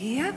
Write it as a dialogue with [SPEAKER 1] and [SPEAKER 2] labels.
[SPEAKER 1] Yep.